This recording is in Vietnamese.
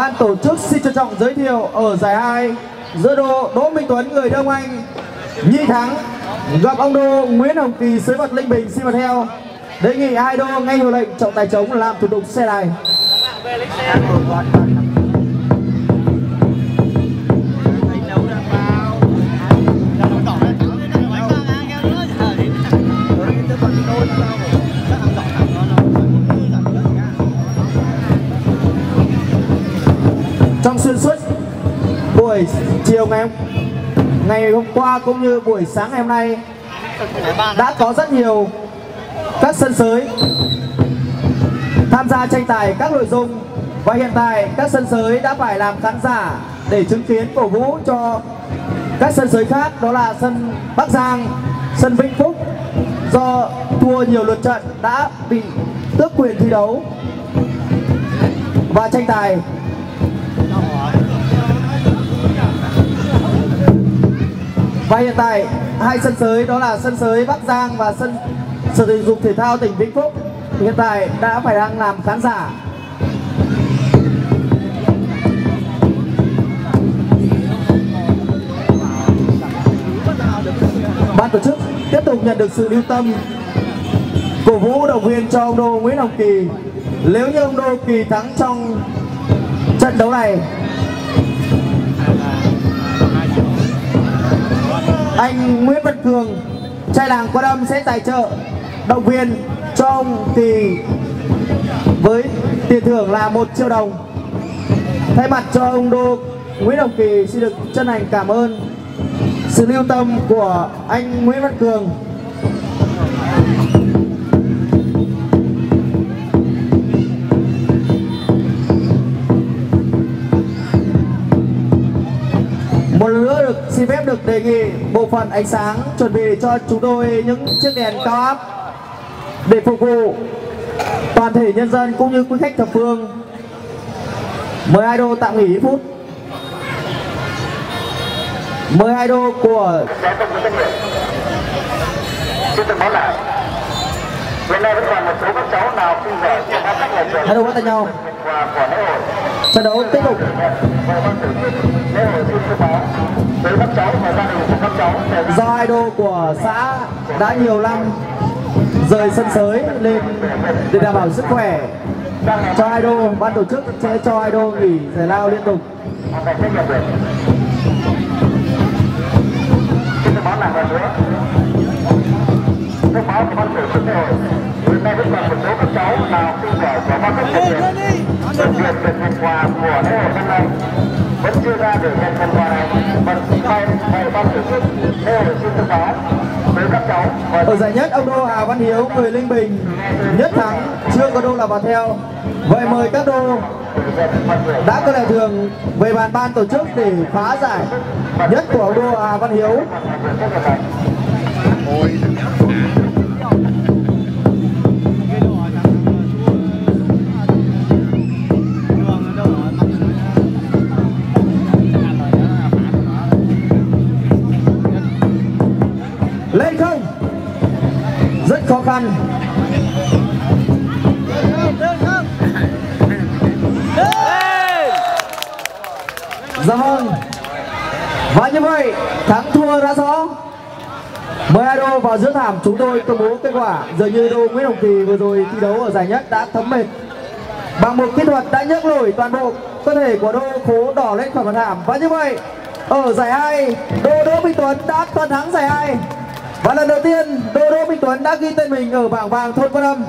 Ban tổ chức xin trân trọng giới thiệu ở giải 2 giữa đô Đỗ Minh Tuấn, người Đông Anh, Nhi Thắng, gặp ông đô Nguyễn Hồng Kỳ dưới vật Linh Bình xin vào theo. Đề nghị hai đô ngay hiệu lệnh trọng tài chống làm thủ tục xe này trong xuyên suốt buổi chiều ngày hôm ngày hôm qua cũng như buổi sáng ngày hôm nay đã có rất nhiều các sân sới tham gia tranh tài các nội dung và hiện tại các sân sới đã phải làm khán giả để chứng kiến cổ vũ cho các sân sới khác đó là sân Bắc Giang, sân Vĩnh Phúc. Do thua nhiều lượt trận đã bị tước quyền thi đấu và tranh tài. Và hiện tại, hai sân sới đó là sân sới Bắc Giang và sân sở thể dục thể thao tỉnh Vĩnh Phúc. Hiện tại đã phải đang làm khán giả. Ban tổ chức tiếp tục nhận được sự lưu tâm cổ vũ động viên cho ông đô Nguyễn Hồng Kỳ. Nếu như ông đô Kỳ thắng trong trận đấu này anh Nguyễn Văn Cường, trai làng Quan Âm sẽ tài trợ động viên cho ông Kỳ với tiền thưởng là một triệu đồng. Thay mặt cho ông Đô Nguyễn Đồng Kỳ xin được chân thành cảm ơn sự lưu tâm của anh Nguyễn Văn Cường. Được, xin phép được đề nghị bộ phận ánh sáng chuẩn bị cho chúng tôi những chiếc đèn cao áp để phục vụ toàn thể nhân dân cũng như quý khách thập phương. Mời idol tạm nghỉ phút. Mời idol của Xin được báo lại Hiện nay vẫn còn một số các cháu nào khi về của các các nhà trường idol bắt tay nhau. Và của lễ hội trận đấu tiếp tục. Và ban tổ chức lễ hội xin thông báo do idol của xã đã nhiều năm rời sân sới lên để đảm bảo sức khỏe cho idol. Ban tổ chức sẽ cho idol nghỉ giải lao liên tục. Thông báo của ban tổ chức hội hiện nay vẫn còn một số các cháu nào khi về của lễ hội năm nay vẫn chưa ra để nhận phần quà này và thay thay ban tổ chức lễ hội xin thông báo tới các cháu ở giải nhất ông đô Hà Văn Hiếu người Linh Bình. Nhất thắng chưa có đô là vào theo. Vậy mời các đô đã có lệ thường về bàn ban tổ chức để phá giải nhất của ông đô Hà Văn Hiếu lên không? Rất khó khăn. Dạ vâng. Và như vậy, thắng thua đã rõ. Mời đô vào giữa thảm, chúng tôi công bố kết quả. Dường như đô Nguyễn Hồng Kỳ vừa rồi thi đấu ở giải nhất đã thấm mệt. Bằng một kỹ thuật đã nhấc nổi toàn bộ cơ thể của đô, khố đỏ lên khỏi mặt thảm. Và như vậy, ở giải 2 Đô Đỗ Minh Tuấn đã toàn thắng giải 2 và lần đầu tiên Đô Đỗ Minh Tuấn đã ghi tên mình ở bảng vàng thôn Quan Âm.